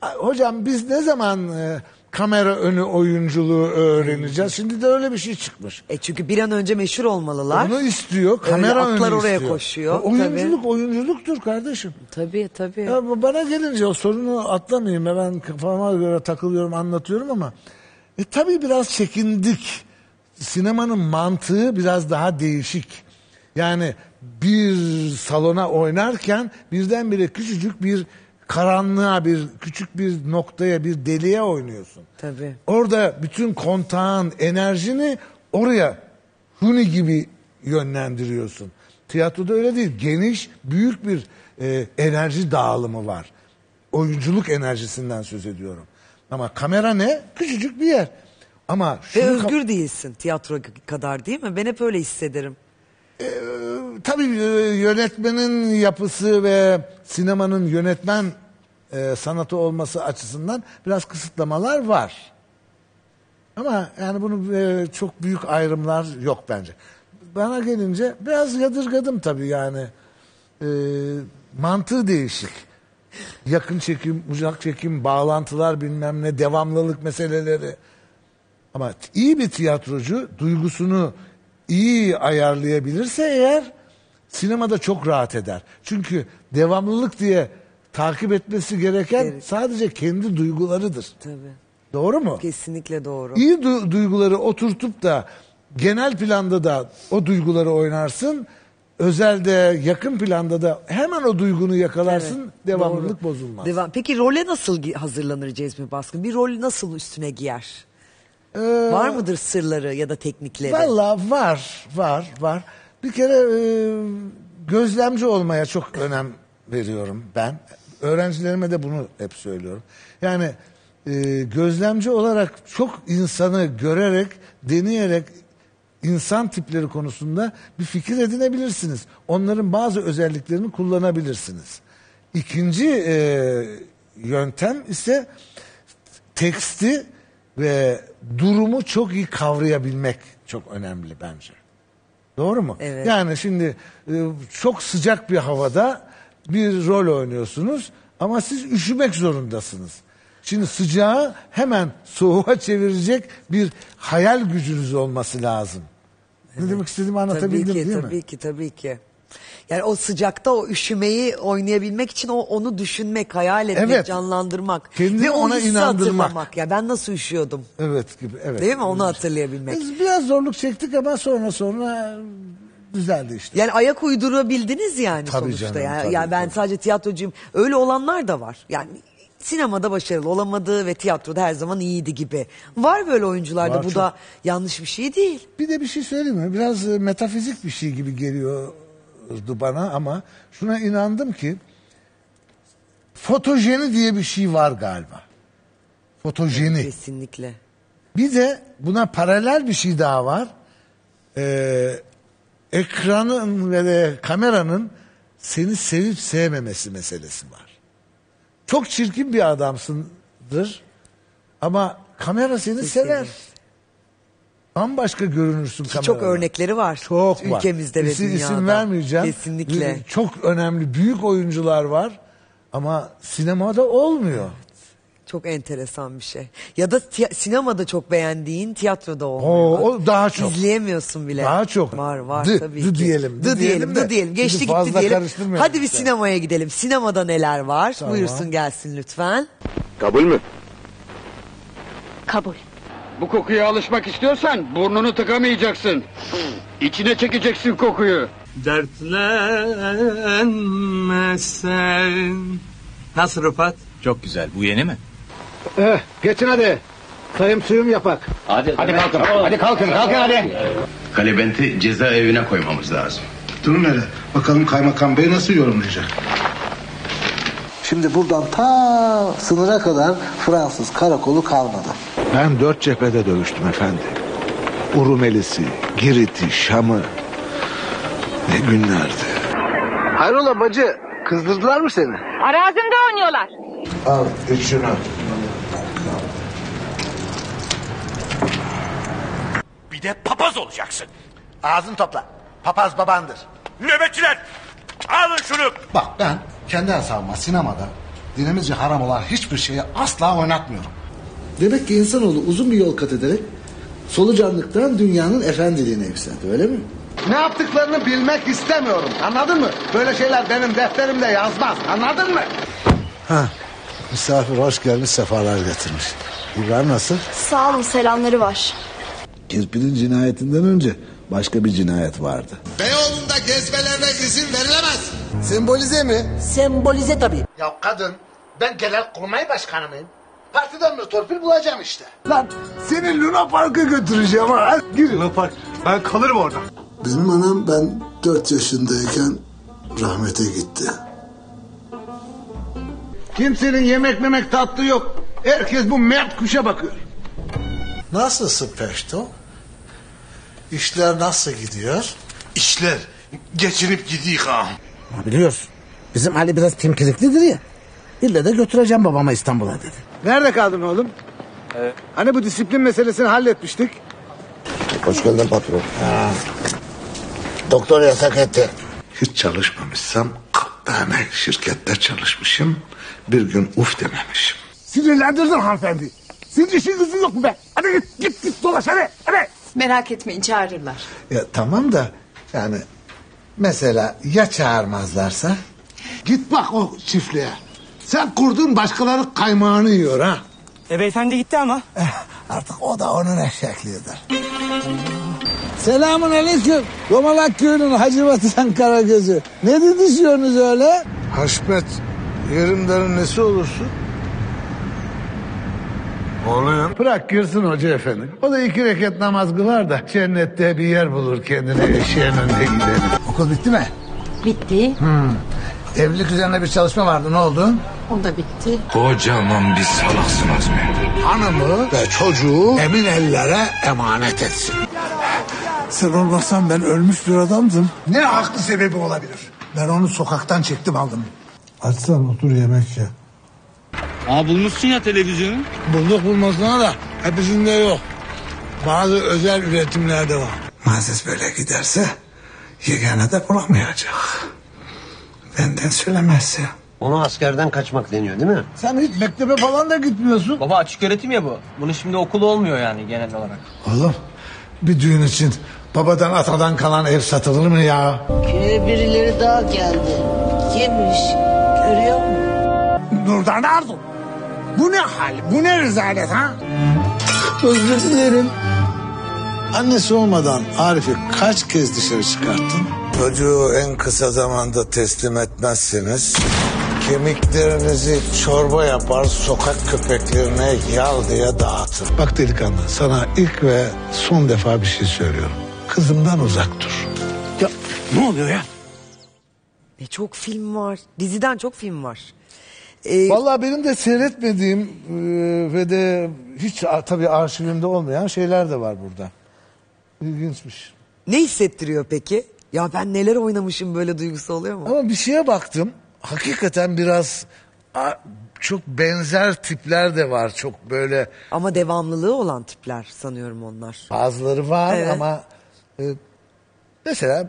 Hocam biz ne zaman e, kamera önü oyunculuğu öğreneceğiz? Şimdi de öyle bir şey çıkmış. E çünkü bir an önce meşhur olmalılar. Onu istiyor, kamera atlar önü oraya istiyor. koşuyor, O Oyunculuk oyunculuktur kardeşim. Tabii tabii. Ya bana gelince o sorunu atlamayayım. ya Ben kafama göre takılıyorum, anlatıyorum ama e, tabii biraz çekindik. Sinemanın mantığı biraz daha değişik. Yani bir salona oynarken birdenbire küçücük bir karanlığa, bir küçük bir noktaya, bir deliğe oynuyorsun. Tabii. Orada bütün kontağın enerjini oraya huni gibi yönlendiriyorsun. Tiyatroda öyle değil. Geniş, büyük bir e, enerji dağılımı var. Oyunculuk enerjisinden söz ediyorum. Ama kamera ne? Küçücük bir yer. Ama Ve şunu ka- özgür değilsin tiyatro kadar değil mi? Ben hep öyle hissederim. tabii e, yönetmenin yapısı ve sinemanın yönetmen e, sanatı olması açısından biraz kısıtlamalar var. Ama yani bunu e, çok büyük ayrımlar yok bence. Bana gelince biraz yadırgadım tabii yani. E, mantığı değişik. Yakın çekim, uzak çekim, bağlantılar bilmem ne, devamlılık meseleleri. Ama iyi bir tiyatrocu duygusunu iyi ayarlayabilirse eğer sinemada çok rahat eder. Çünkü devamlılık diye takip etmesi gereken Gerek. sadece kendi duygularıdır. Tabii. Doğru mu? Kesinlikle doğru. İyi du- duyguları oturtup da genel planda da o duyguları oynarsın. Özelde yakın planda da hemen o duygunu yakalarsın. Evet, devamlılık doğru. bozulmaz. Devam. Peki role nasıl gi- hazırlanır Cezmi Baskın? Bir rol nasıl üstüne giyer? Ee, Var mıdır sırları ya da teknikleri? Valla var, var, var. Bir kere e, gözlemci olmaya çok önem veriyorum ben. Öğrencilerime de bunu hep söylüyorum. Yani e, gözlemci olarak çok insanı görerek, deneyerek insan tipleri konusunda bir fikir edinebilirsiniz. Onların bazı özelliklerini kullanabilirsiniz. İkinci e, yöntem ise teksti ve durumu çok iyi kavrayabilmek çok önemli bence. Doğru mu? Evet. Yani şimdi e, çok sıcak bir havada bir rol oynuyorsunuz ama siz üşümek zorundasınız. Şimdi sıcağı hemen soğuğa çevirecek bir hayal gücünüz olması lazım. Ne demek istediğimi Tabii anlatabildim ki, değil tabii mi? ki, tabii ki. Yani o sıcakta o üşümeyi oynayabilmek için o onu düşünmek, hayal etmek, Evet. canlandırmak Kendini ve o ona hissi inandırmak. hatırlamak. Ya ben nasıl üşüyordum? Evet gibi. Evet. Değil mi? Onu hatırlayabilmek. Biz biraz zorluk çektik ama sonra sonra düzeldi işte. Yani ayak uydurabildiniz yani Tabii sonuçta. canım, yani, tabii, yani ben tabii. sadece tiyatrocuyum. Öyle olanlar da var. Yani sinemada başarılı olamadığı ve tiyatroda her zaman iyiydi gibi. Var böyle oyuncularda. Var, Bu çok. da yanlış bir şey değil. Bir de bir şey söyleyeyim mi? Biraz e, metafizik bir şey gibi geliyordu bana ama şuna inandım ki fotojeni diye bir şey var galiba. Fotojeni. Kesinlikle. Bir de buna paralel bir şey daha var. Ee, ekranın ve de kameranın seni sevip sevmemesi meselesi var. Çok çirkin bir adamsındır ama kamera seni Seni sever. Bambaşka görünürsün Ki kamerada. çok örnekleri var. Çok var. Ülkemizde ve İsim, dünyada. isim vermeyeceğim. Kesinlikle. Çok önemli büyük oyuncular var ama sinemada olmuyor. Çok enteresan bir şey. Ya da sinemada çok beğendiğin tiyatroda olmuyor. o daha çok. İzleyemiyorsun bile. Daha çok. Var var Dı- tabii dı ki. diyelim, dı Dı diyelim, dı diyelim. Geçti gitti fazla diyelim. Hadi bir işte. sinemaya gidelim. Sinemada neler var? Tamam. Buyursun gelsin lütfen. Kabul mü? Kabul. Bu kokuya alışmak istiyorsan burnunu tıkamayacaksın. İçine çekeceksin kokuyu. Dertlenme sen. Nasıl Rıfat? Çok güzel. Bu yeni mi? Eh, geçin hadi. Sayım suyum yapak. Hadi, hadi kalkın. Hadi kalkın, kalkın hadi. Kalebenti cezaevine koymamız lazım. Durun hele. Bakalım kaymakam bey nasıl yorumlayacak? Şimdi buradan ta sınıra kadar Fransız karakolu kalmadı. Ben dört cephede dövüştüm efendi. Urumelisi, Girit'i, Şam'ı. Ne günlerdi. Hayrola bacı kızdırdılar mı seni? Arazimde oynuyorlar. Al iç şunu. Bir de papaz olacaksın. Ağzını topla. Papaz babandır. Nöbetçiler! Alın şunu! Bak ben kendi hesabıma sinemada dinimizce haram olan hiçbir şeyi asla oynatmıyorum. Demek ki insanoğlu uzun bir yol kat ederek solucanlıktan dünyanın efendiliğine yükseldi öyle mi? Ne yaptıklarını bilmek istemiyorum anladın mı? Böyle şeyler benim defterimde yazmaz anladın mı? Ha, misafir hoş gelmiş sefalar getirmiş. İbrahim nasıl? Sağ olun selamları var. Kirpi'nin cinayetinden önce başka bir cinayet vardı. Beyoğlu'nda gezmelerine izin verilemez. Sembolize mi? Sembolize tabii. Ya kadın ben genel kurmay başkanı mıyım? Partiden bir torpil bulacağım işte. Lan seni Luna Park'a götüreceğim ha. Gir. Luna Park. Ben kalırım orada. Benim anam ben 4 yaşındayken rahmete gitti. Kimsenin yemek memek tatlı yok. Herkes bu mert kuşa bakıyor. Nasılsın Peşto? İşler nasıl gidiyor? İşler geçinip gidiyor ha. Biliyorsun bizim Ali biraz pimpiriklidir ya. İlle de götüreceğim babama İstanbul'a dedi. Nerede kaldın oğlum? Hani bu disiplin meselesini halletmiştik. Hoş geldin patron. Doktor yasak etti. Hiç çalışmamışsam 40 tane şirkette çalışmışım. Bir gün uf dememişim. Sinirlendirdin hanımefendi. Senin işin gücün yok mu be? Hadi git git git dolaş hadi. Hadi. Merak etmeyin çağırırlar. Ya tamam da yani mesela ya çağırmazlarsa? Git bak o çiftliğe. Sen kurdun başkaları kaymağını yiyor ha. E beyefendi gitti ama. Artık o da onun eşekliğidir. Selamun aleyküm. Romalak köyünün Hacı Batıran Karagözü. Ne didişiyorsunuz öyle? Haşmet yerimlerin nesi olursun? Oğlum. Bırak girsin hoca efendi. O da iki rekat namaz kılar da cennette bir yer bulur kendine eşeğin önünde gidelim. Okul bitti mi? Bitti. Evlilik üzerine bir çalışma vardı ne oldu? O da bitti. Kocaman bir salaksın Azmi. Hanımı ve çocuğu emin ellere emanet etsin. Sen olmasan ben ölmüş bir adamdım. Ne haklı sebebi olabilir? Ben onu sokaktan çektim aldım. Açsan otur yemek ye. Aa bulmuşsun ya televizyonu. Bulduk bulmasına da hepsinde yok. Bazı özel üretimlerde var. Maalesef böyle giderse yegane de bulamayacak. Benden söylemezse. Onu askerden kaçmak deniyor değil mi? Sen hiç mektebe falan da gitmiyorsun. Baba açık öğretim ya bu. Bunun şimdi okulu olmuyor yani genel olarak. Oğlum bir düğün için babadan atadan kalan ev satılır mı ya? Köye birileri daha geldi. Kimmiş? Görüyor musun? Nurdan Arzu. Bu ne hal? Bu ne rezalet ha? Özür dilerim. Annesi olmadan Arif'i kaç kez dışarı çıkarttın? Çocuğu en kısa zamanda teslim etmezseniz kemiklerinizi çorba yapar sokak köpeklerine yal diye dağıtır. Bak delikanlı sana ilk ve son defa bir şey söylüyorum. Kızımdan uzak dur. Ya ne oluyor ya? Ne çok film var. Diziden çok film var. Ee, Vallahi benim de seyretmediğim e, ve de hiç a- tabii arşivimde olmayan şeyler de var burada. İlginçmiş. ne hissettiriyor peki? Ya ben neler oynamışım böyle duygusu oluyor mu? Ama bir şeye baktım. Hakikaten biraz a, çok benzer tipler de var. Çok böyle Ama devamlılığı olan tipler sanıyorum onlar. bazıları var Evet. ama e, mesela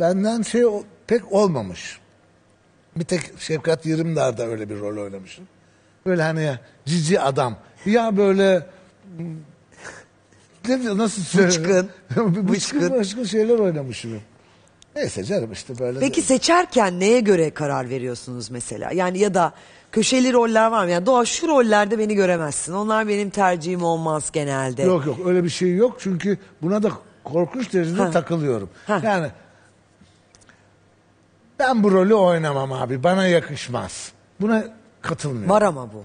benden şey o- pek olmamış. Bir tek Şefkat Yırımdar'da öyle bir rol oynamışım. Böyle hani cici adam. Ya böyle ne, nasıl söyleyeyim? Bıçkın. [LAUGHS] bıçkın. Bıçkın şeyler oynamışım. Neyse canım işte böyle. Peki de. seçerken neye göre karar veriyorsunuz mesela? Yani ya da köşeli roller var mı? Yani Doğa şu rollerde beni göremezsin. Onlar benim tercihim olmaz genelde. Yok yok öyle bir şey yok çünkü buna da korkunç derecede Ha. takılıyorum. Ha. Yani ben bu rolü oynamam abi bana yakışmaz. Buna katılmıyorum. Var ama bu.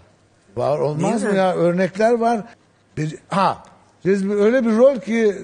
Var olmaz Değil mı mi? ya örnekler var. Bir- ha Cezmi öyle bir rol ki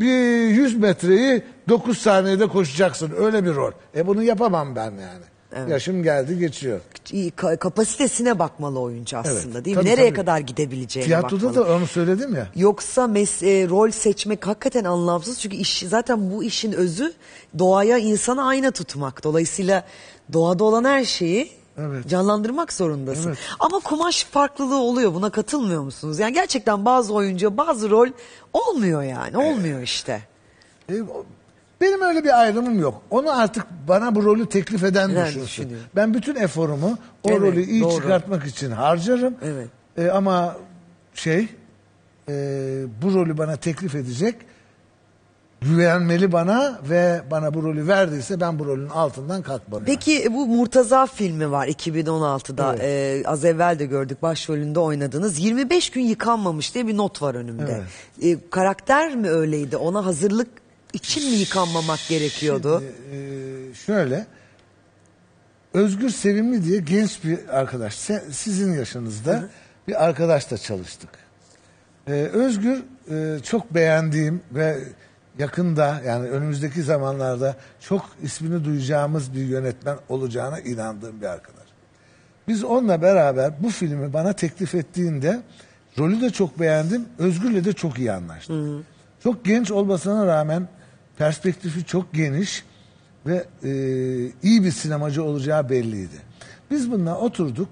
bir 100 metreyi 9 saniyede koşacaksın öyle bir rol. E bunu yapamam ben yani. Evet. Yaşım geldi geçiyor. Ka- kapasitesine bakmalı oyuncu aslında Evet, değil mi? tabii, Nereye tabii. kadar gidebileceğine Tiyatroda bakmalı. da onu söyledim ya. Yoksa mes- e, rol seçmek hakikaten anlamsız. Çünkü iş zaten bu işin özü doğaya insana ayna tutmak. Dolayısıyla doğada olan her şeyi Evet. canlandırmak zorundasın. Evet. Ama kumaş farklılığı oluyor. Buna katılmıyor musunuz? Yani gerçekten bazı oyuncu bazı rol olmuyor yani. Olmuyor işte. E, Benim öyle bir ayrımım yok. Onu artık bana bu rolü teklif eden Ben düşünsün. düşünüyorum. Ben bütün eforumu o Evet, rolü iyi doğru. çıkartmak için harcarım. Evet. E, ama şey e, bu rolü bana teklif edecek güvenmeli bana ve bana bu rolü verdiyse ben bu rolün altından kalkmalıyım. Peki bu Murtaza filmi var 2016'da. Ee, az evvel de gördük başrolünde oynadınız. 25 gün yıkanmamış diye bir not var önümde. Ee, karakter mi öyleydi? Ona hazırlık için mi yıkanmamak gerekiyordu? Şimdi, e, şöyle Özgür Sevimli diye genç bir arkadaş sizin yaşınızda bir arkadaşla çalıştık. E, Özgür e, çok beğendiğim ve yakında yani önümüzdeki zamanlarda çok ismini duyacağımız bir yönetmen olacağına inandığım bir arkadaş. Biz onunla beraber bu filmi bana teklif ettiğinde rolü de çok beğendim. Özgür'le de çok iyi anlaştık. Çok genç olmasına rağmen perspektifi çok geniş ve e, iyi bir sinemacı olacağı belliydi. Biz bununla oturduk,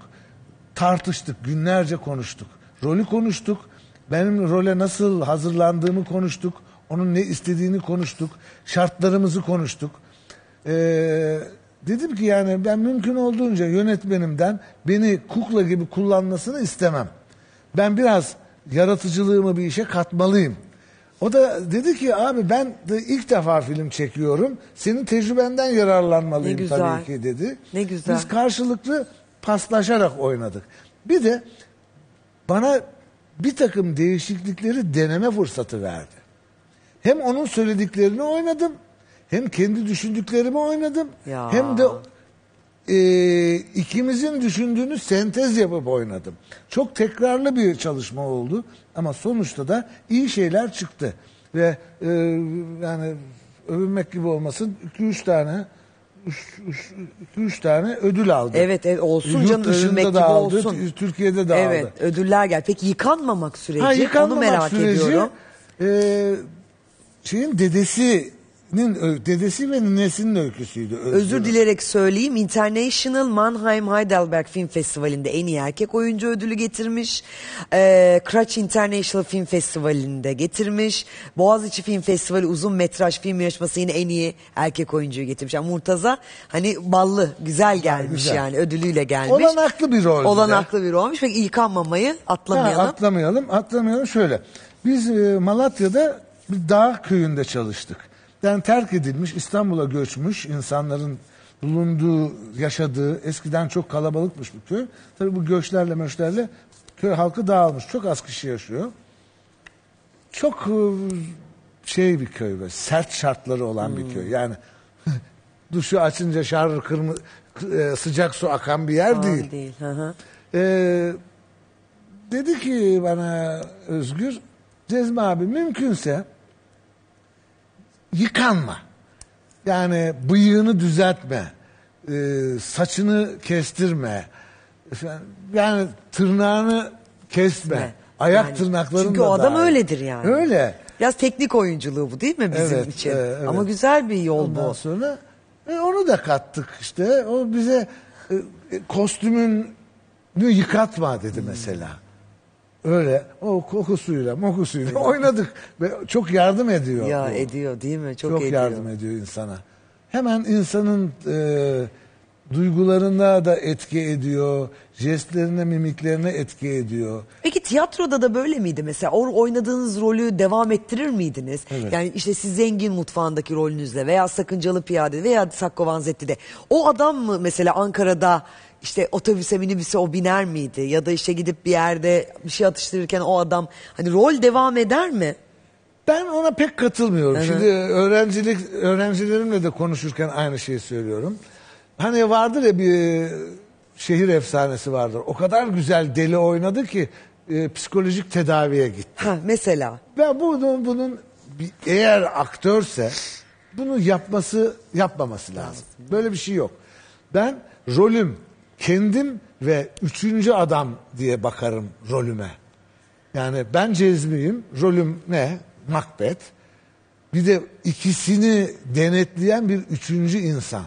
tartıştık, günlerce konuştuk. Rolü konuştuk, benim role nasıl hazırlandığımı konuştuk, onun ne istediğini konuştuk, şartlarımızı konuştuk. Ee, dedim ki yani ben mümkün olduğunca yönetmenimden beni kukla gibi kullanmasını istemem. Ben biraz yaratıcılığımı bir işe katmalıyım. O da dedi ki abi ben de ilk defa film çekiyorum. Senin tecrübenden yararlanmalıyım Ne güzel. tabii ki dedi. Ne güzel. Biz karşılıklı paslaşarak oynadık. Bir de bana bir takım değişiklikleri deneme fırsatı verdi. Hem onun söylediklerini oynadım, hem kendi düşündüklerimi oynadım, Ya. hem de e, ikimizin düşündüğünü sentez yapıp oynadım. Çok tekrarlı bir çalışma oldu ama sonuçta da iyi şeyler çıktı. Ve e, yani övünmek gibi olmasın 2-3 tane 2-3 tane ödül aldı. Evet, evet olsun Yurt canım övünmek gibi aldı, olsun. Türkiye'de de evet, aldı. ödüller gel. Peki yıkanmamak süreci Ha, yıkanmamak onu merak süreci, ediyorum. e, şeyin dedesi dedesi ve ninesinin öyküsüydü. Özür dilerek söyleyeyim. International Mannheim Heidelberg Film Festivali'nde en iyi erkek oyuncu ödülü getirmiş. Ee, Crutch International Film Festivali'nde getirmiş. Boğaziçi Film Festivali uzun metraj film yarışması yine en iyi erkek oyuncuyu getirmiş. Yani Murtaza hani ballı, güzel gelmiş güzel. yani ödülüyle gelmiş. Olanaklı bir rol. Olanaklı bir olmuş. Peki İlkan Mama'yı atlamayalım. Ha, atlamayalım. Atlamayalım şöyle. Biz e, Malatya'da bir dağ köyünde çalıştık. Yani terk edilmiş, İstanbul'a göçmüş insanların bulunduğu, yaşadığı, eskiden çok kalabalıkmış bu köy. Tabii bu göçlerle möçlerle köy halkı dağılmış. Çok az kişi yaşıyor. Çok e, şey bir köy böyle, sert şartları olan bir köy. Yani [LAUGHS] duşu açınca şarr kırmı, e, sıcak su akan bir yer Aa, değil. değil. Hı hı. Ee, dedi ki bana Özgür, Cezmi abi mümkünse yıkanma. Yani bıyığını düzeltme, e, saçını kestirme, efendim, yani tırnağını kesme, Ne? ayak Yani tırnaklarını Çünkü da o adam dahil. öyledir yani. Öyle. Biraz teknik oyunculuğu bu değil mi bizim Evet, için? e, evet. Ama güzel bir yol Ondan bu. sonra e, onu da kattık işte. O bize e, e, kostümünü yıkatma dedi mesela. Öyle o kokusuyla mokusuyla oynadık ve çok yardım ediyor. Ya bu. ediyor değil mi? Çok, Çok, ediyor. yardım ediyor insana. Hemen insanın e, duygularına da etki ediyor, jestlerine, mimiklerine etki ediyor. Peki tiyatroda da böyle miydi mesela? O oynadığınız rolü devam ettirir miydiniz? Evet. Yani işte siz zengin mutfağındaki rolünüzle veya sakıncalı piyade veya Sakko Vanzetti'de o adam mı mesela Ankara'da işte otobüse minibüse o biner miydi? Ya da işte gidip bir yerde bir şey atıştırırken o adam hani rol devam eder mi? Ben ona pek katılmıyorum. Hı hı. Şimdi öğrencilik öğrencilerimle de konuşurken aynı şeyi söylüyorum. Hani vardır ya bir şehir efsanesi vardır. O kadar güzel deli oynadı ki e, psikolojik tedaviye gitti. Ha mesela. Ve bunun bunun eğer aktörse bunu yapması yapmaması lazım. Böyle bir şey yok. Ben rolüm kendim ve üçüncü adam diye bakarım rolüme. Yani ben Cezmi'yim. Rolüm ne? Macbeth. Bir de ikisini denetleyen bir üçüncü insan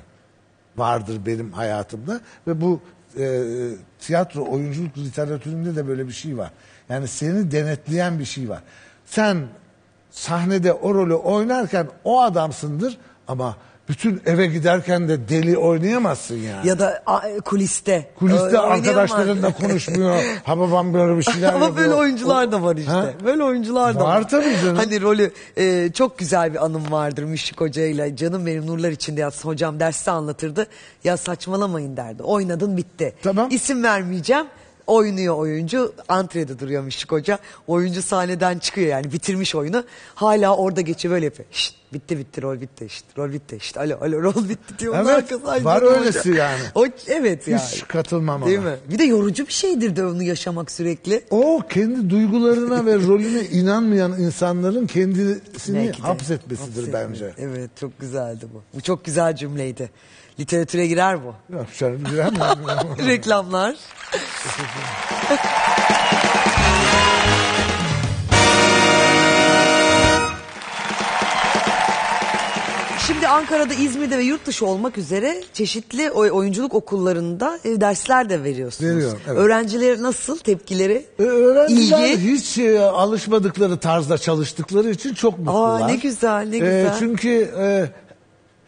vardır benim hayatımda. Ve bu e, tiyatro, oyunculuk literatüründe de böyle bir şey var. Yani seni denetleyen bir şey var. Sen sahnede o rolü oynarken o adamsındır ama bütün eve giderken de deli oynayamazsın yani. Ya da a, kuliste. Kuliste Ö- arkadaşlarınla konuşmuyor. [LAUGHS] Ha babam böyle bir şeyler Ama yapıyor. böyle oyuncular da var işte. Ha? Böyle oyuncular da var. Var tabii canım. Hani rolü e, çok güzel bir anım vardır Müşrik Hoca ile. Canım benim nurlar içinde yatsın. Hocam derste anlatırdı. Ya saçmalamayın derdi. Oynadın bitti. Tamam. İsim vermeyeceğim. Oynuyor oyuncu. Antrede duruyor Müşrik Hoca. Oyuncu sahneden çıkıyor yani bitirmiş oyunu. Hala orada geçiyor böyle yapıyor. Şşt, bitti bitti rol bitti. Şşt, rol bitti. Şşt, alo alo rol bitti diyor. Evet, arkasından var öylesi hoca. yani. O, evet yani. Hiç katılmam Değil ona. mi? Bir de yorucu bir şeydir de onu yaşamak sürekli. O kendi duygularına ve rolüne inanmayan insanların kendisini hapsetmesidir Hapsetme. bence. Evet çok güzeldi bu. Bu çok güzel cümleydi. Literatüre girer bu. Yok canım, girer mi? [LAUGHS] Reklamlar. [LAUGHS] Şimdi Ankara'da, İzmir'de ve yurt dışı olmak üzere çeşitli oy- oyunculuk okullarında e, dersler de veriyorsunuz. Veriyorum, evet. Öğrenciler nasıl tepkileri? Ee, Öğrenciler İlgi? hiç e, alışmadıkları tarzda çalıştıkları için çok mutlular. Aa, ne güzel, ne Ee, güzel. çünkü e,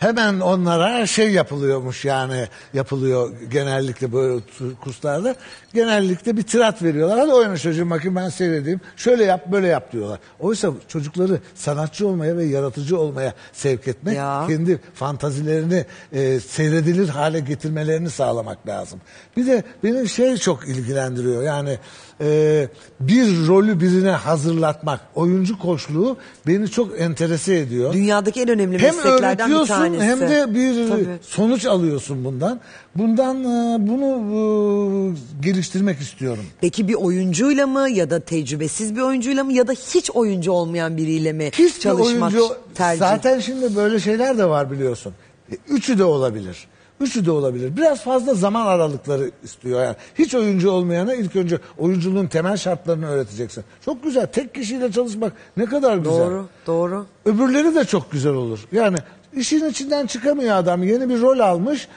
hemen onlara şey yapılıyormuş yani yapılıyor genellikle böyle kurslarda. Genellikle bir tirat veriyorlar. Hadi oyna çocuğum bakayım ben seyredeyim. Şöyle yap böyle yap diyorlar. Oysa çocukları sanatçı olmaya ve yaratıcı olmaya sevk etmek, Ya. kendi fantazilerini e, seyredilir hale getirmelerini sağlamak lazım. Bir de benim şey çok ilgilendiriyor. Yani e, bir rolü birine hazırlatmak, oyuncu koçluğu beni çok enterese ediyor. Dünyadaki en önemli Hem mesleklerden bir öğretiyorsun tanesi. hem de bir Tabii. sonuç alıyorsun bundan. Bundan e, bunu e, geliştirmek istiyorum. Peki bir oyuncuyla mı ya da tecrübesiz bir oyuncuyla mı ya da hiç oyuncu olmayan biriyle mi Hiç çalışmak oyuncu tercih? zaten şimdi böyle şeyler de var biliyorsun. E, Üçü de olabilir. Üçü de olabilir. Biraz fazla zaman aralıkları istiyor yani. Hiç oyuncu olmayana ilk önce oyunculuğun temel şartlarını öğreteceksin. Çok güzel. Tek kişiyle çalışmak ne kadar güzel. Doğru, doğru. Öbürleri de çok güzel olur. Yani işin içinden çıkamıyor adam. Yeni bir rol almış.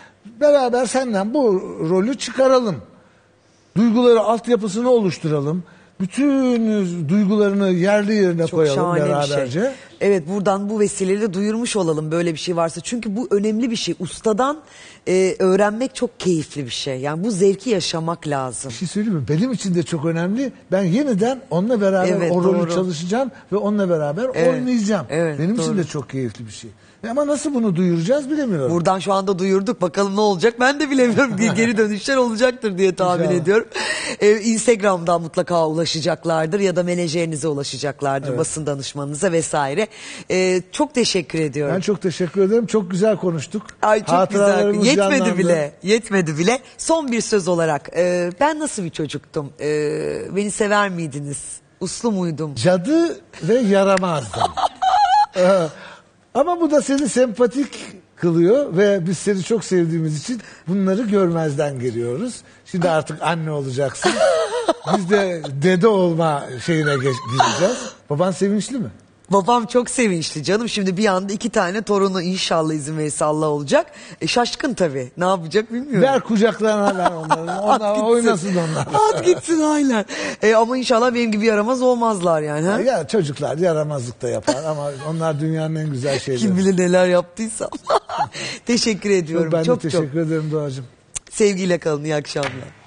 Beraber senden bu rolü çıkaralım. Duyguları, altyapısını oluşturalım. Bütün duygularını yerli yerine Çok koyalım şahane beraberce. bir şey. Evet buradan bu vesileyle duyurmuş olalım böyle bir şey varsa. Çünkü bu önemli bir şey. Ustadan e, öğrenmek çok keyifli bir şey. Yani bu zevki yaşamak lazım. Bir şey söyleyeyim mi? Benim için de çok önemli. Ben yeniden onunla beraber Evet, o rolü doğru. çalışacağım ve onunla beraber Evet, oynayacağım. evet, Benim için doğru. de çok keyifli bir şey. Ama nasıl bunu duyuracağız bilemiyorum. Buradan şu anda duyurduk. Bakalım ne olacak ben de bilemiyorum. [LAUGHS] Geri dönüşler olacaktır diye tahmin İnşallah. ediyorum. Ee, Instagram'dan mutlaka ulaşacaklardır ya da menajerinize ulaşacaklardır. Evet. Basın danışmanınıza vesaire. Ee, çok teşekkür ediyorum. Ben çok teşekkür ederim. Çok güzel konuştuk. Ay çok güzel. Yetmedi canlandı. bile. Yetmedi bile. Son bir söz olarak e, ben nasıl bir çocuktum? E, beni sever miydiniz? Uslu muydum? Cadı ve yaramazdım. [LAUGHS] Ama bu da seni sempatik kılıyor ve biz seni çok sevdiğimiz için bunları görmezden geliyoruz. Şimdi artık anne olacaksın. Biz de dede olma şeyine gireceğiz. Baban sevinçli mi? Babam çok sevinçli canım. Şimdi bir anda iki tane torunu inşallah izin verirse Allah olacak. E, şaşkın tabii. Ne yapacak bilmiyorum. Ver kucaklarına ver onları. [LAUGHS] Onlar gitsin. oynasın onlar. At gitsin aynen. E, ama inşallah benim gibi yaramaz olmazlar yani. Ha? Ya çocuklar yaramazlık da yapar ama onlar dünyanın en güzel şeyleri. Kim bilir neler yaptıysam. [LAUGHS] teşekkür ediyorum. ben çok de çok. teşekkür ederim Doğacığım. Sevgiyle kalın. iyi akşamlar.